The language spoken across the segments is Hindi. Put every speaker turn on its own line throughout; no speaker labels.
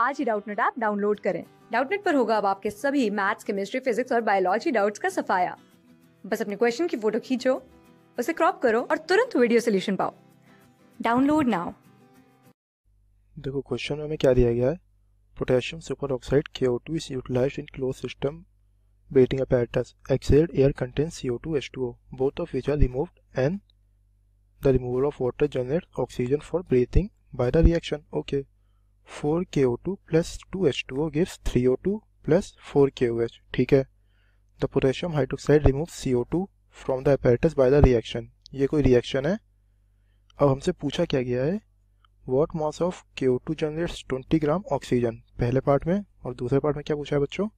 आज ही डाउटनेट ऐप डाउनलोड करें डाउटनेट पर होगा अब आपके सभी मैथ्स केमिस्ट्री फिजिक्स और बायोलॉजी डाउट्स का सफाया बस अपने क्वेश्चन की फ़ोटो खींचो उसे क्रॉप करो और तुरंत वीडियो सोल्यूशन पाओ डाउनलोड नाउ
देखो क्वेश्चन में क्या दिया गया है potassium super oxide KO2 is utilized in closed system breathing apparatus exhaled air contains CO2 H2O both of which are removed and the removal of water generates oxygen for breathing by the reaction okay 4 KO2 plus 2 H2O gives 3O2 plus 4 KOH ठीक है? The potassium hydroxide removes CO2 from the apparatus by the reaction ये कोई रिएक्शन है? अब हमसे पूछा क्या गया है? What mass of K O two generates 20 gram oxygen पहले पार्ट में और दूसरे पार्ट में क्या पूछा है बच्चों?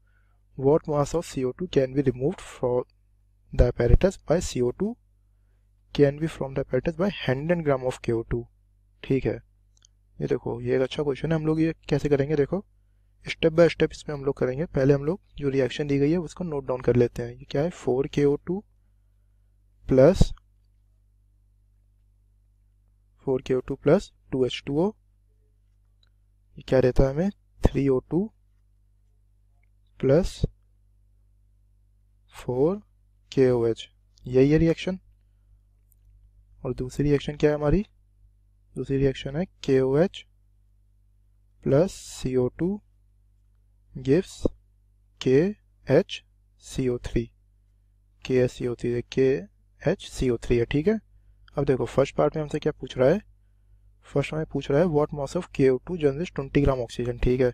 What mass of C O two can be remove from the apparatus by C O two can be from the apparatus by 100 gram of K O two ठीक है? ये देखो, ये एक अच्छा क्वेश्चन है, हम लोग ये कैसे करेंगे देखो? स्टेप बाय स्टेप इसमें हम लोग करेंगे। पहले हम लोग जो रिएक्शन दी गई है, उसको नोट डाउन कर लेते हैं। ये क्या है? फोर के ओ two plus four K O two plus two H two O ये क्या रहता है हमें? Three O two plus four K O H यही है रिएक्शन और दूसरी रिएक्शन क्या है हमारी? दूसरी रिएक्शन है K O H plus C O two gives K H C O three K H C O three K H C O three है, ठीक है? अब देखो फ़र्स्ट पार्ट में हमसे क्या पूछ रहा है? फ़र्स्ट हमें पूछ रहा है what mass of K O two generate twenty gram oxygen ठीक है?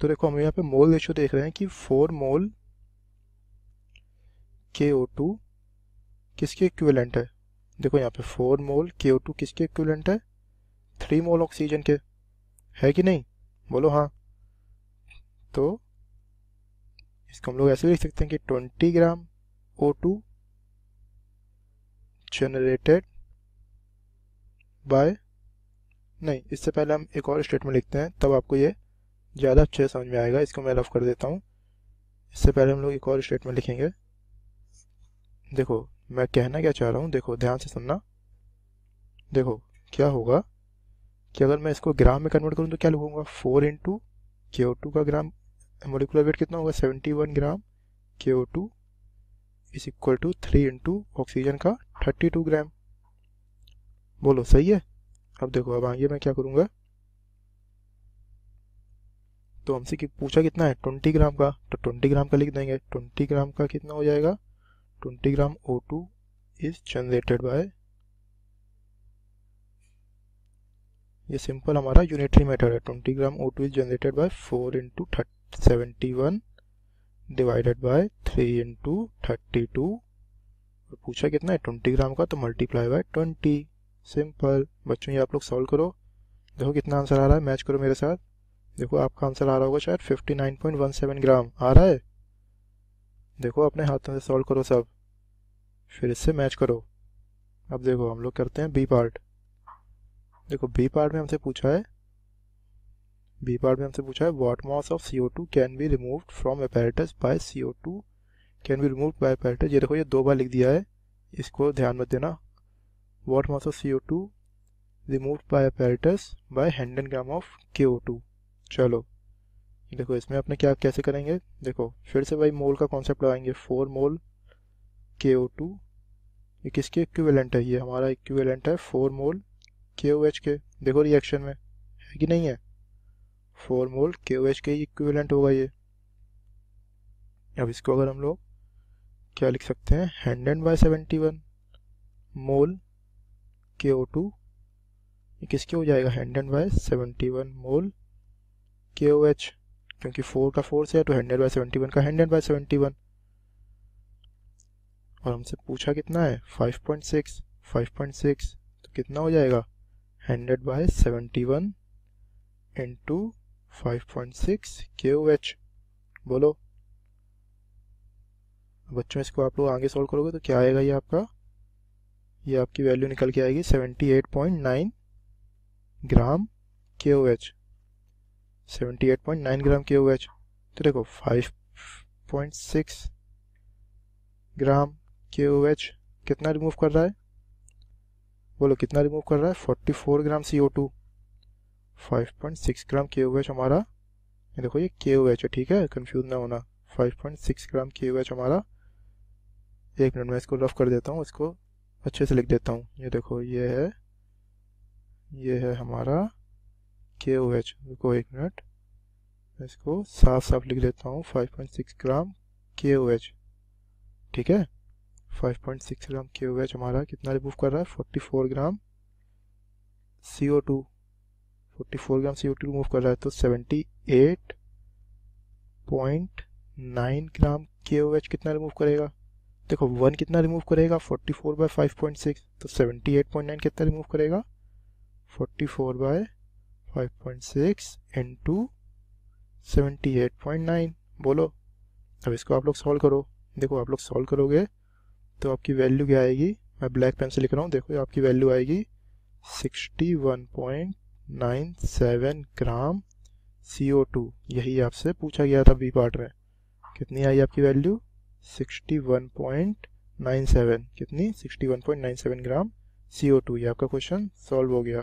तो देखो, हम यहाँ पे मोल रेशियो देख रहे हैं कि four mole K O to किसके इक्विवेलेंट है? देखो यहाँ पे फोर मोल के टू किसके इक्विवेलेंट है? थ्री मोल ऑक्सीजन के। है कि नहीं? बोलो हाँ। तो इसको हम लोग ऐसे भी लिख सकते हैं कि twenty gram O two generated by नहीं, इससे पहले हम एक और स्टेटमेंट लिखते हैं, तब आपको ये ज़्यादा अच्छे समझ में आएगा। इसको मैं रफ कर देता हूँ। इससे पहले हम लोग एक और स्टेटमेंट लिखेंगे। देखो मैं कहना क्या चाह रहा हूँ? देखो, ध्यान से सुनना। देखो, क्या होगा कि अगर मैं इसको ग्राम में कन्वर्ट करूँ तो क्या लिखूँगा फोर इंटू के ओ टू का ग्राम मोलिकुलर वेट कितना होगा? Seventy one gram K O two is equal to three into oxygen का थर्टी टू ग्राम। बोलो, सही है? अब देखो, अब आगे मैं क्या करूँगा? तो हमसे कि पूछा कितना है? ट्वेंटी ग्राम का। तो ट्वेंटी ग्राम का लिख देंगे। ट्वेंटी ग्राम का कितना हो जाएगा? Twenty gram O two is generated by ये सिंपल हमारा यूनिटरी मेथड है। Twenty gram O two is generated by four into seventy one divided by three into thirty two पूछा कितना है? ट्वेंटी ग्राम का तो मल्टीप्लाई बाय ट्वेंटी सिंपल बच्चों, ये आप लोग सॉल्व करो। देखो कितना आंसर आ रहा है। मैच करो मेरे साथ। देखो आपका आंसर आ रहा होगा शायद 59.17 ग्राम। आ रहा है? देखो अपने हाथों से सॉल्व करो सब। फिर इससे मैच करो। अब देखो, हम लोग करते हैं बी पार्ट देखो बी पार्ट में हमसे पूछा है। बी पार्ट में हमसे पूछा है what mass of C O two can be remove from apparatus by C O two can be remove by apparatus ये देखो, ये दो बार लिख दिया है। इसको ध्यान मत देना। What mass of CO2 removed by apparatus by 100 gram of K O two चलो। देखो, इसमें अपने क्या, कैसे करेंगे? देखो, फिर से भाई मोल का कॉन्सेप्ट लगाएँगे। Four mole K O two ये किसके इक्विवेलेंट है? ये हमारा इक्विवेलेंट है four mole K O H के। देखो रिएक्शन में, है कि नहीं है? Four mole K O H के इक्विवेलेंट होगा ये। अब इसको अगर हम लोग क्या लिख सकते हैं? Hundred by seventy one mole K O two ये किसके हो जाएगा? Hundred by seventy one mole K O H क्योंकि फोर का फोर से है तो हंड्रेड बाय सेवेंटी वन का हंड्रेड बाय सेवेंटी वन और हमसे पूछा कितना है? Five point six five point six तो कितना हो जाएगा? Hundred by seventy one into five point six K O H बोलो बच्चों, इसको आप लोग आगे सॉल्व करोगे तो क्या आएगा ये आपका? ये आपकी वैल्यू निकल के आएगी 78.9 gram K O H seventy eight point nine gram K O H तो देखो 5.6 ग्राम के ओ एच कितना रिमूव कर रहा है? बोलो, कितना रिमूव कर रहा है? 44 gram C O to 5.6 gram K O H हमारा, ये देखो, ये के ओ एच है, ठीक है? कंफ्यूज ना होना। 5.6 ग्राम के ओ एच हमारा, एक मिनट में इसको रफ कर देता हूँ, इसको अच्छे से लिख देता हूँ। ये देखो, ये है ये है हमारा के ओ एच देखो एक मिनट। मैं इसको साफ़ साफ़ लिख लेता हूँ 5.6 ग्राम के ओ एच ठीक है? 5.6 ग्राम के ओ एच हमारा कितना रिमूव कर रहा है? 44 gram C O two forty four gram C O two remove कर रहा है तो seventy eight point nine gram K O H कितना रिमूव करेगा? देखो वन कितना रिमूव करेगा? Forty four by five point six तो सेवेंटी एट पॉइंट नाइन कितना रिमूव करेगा? Forty four by five point six into seventy बोलो। अब इसको आप लोग सॉल्व करो। देखो, आप लोग सॉल्व करोगे तो आपकी वैल्यू क्या आएगी? मैं ब्लैक पेन से लिख रहा हूँ। देखो, आपकी वैल्यू आएगी sixty one point nine seven gram C O two यही आपसे पूछा गया था बी पार्ट में। कितनी आई आपकी value sixty one point nine seven कितनी? Sixty one point nine seven gram C O two ये आपका क्वेश्चन सॉल्व हो गया।